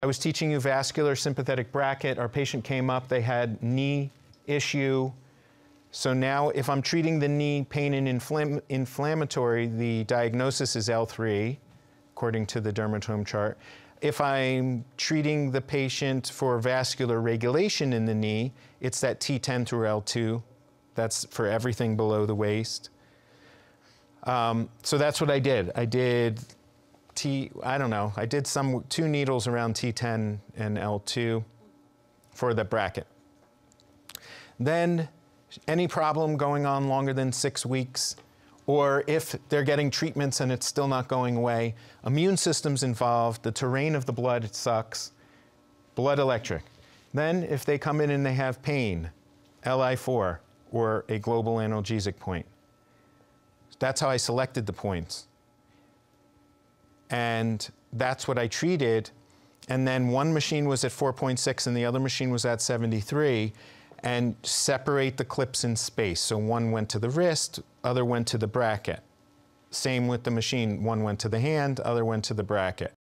I was teaching you vascular sympathetic bracket. Our patient came up, they had knee issue. So now if I'm treating the knee pain and inflam inflammatory, the diagnosis is L3, according to the dermatome chart. If I'm treating the patient for vascular regulation in the knee, it's that T10 through L2. That's for everything below the waist. Um, so that's what I did. I did T, I don't know, I did some two needles around T10 and L2 for the bracket. Then any problem going on longer than six weeks, or if they're getting treatments and it's still not going away, immune system's involved, the terrain of the blood sucks, blood electric. Then if they come in and they have pain, LI4 or a global analgesic point. That's how I selected the points. And that's what I treated. And then one machine was at 4.6 and the other machine was at 73 and separate the clips in space. So one went to the wrist, other went to the bracket. Same with the machine. One went to the hand, other went to the bracket.